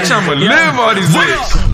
Bitch, I'ma live all these days.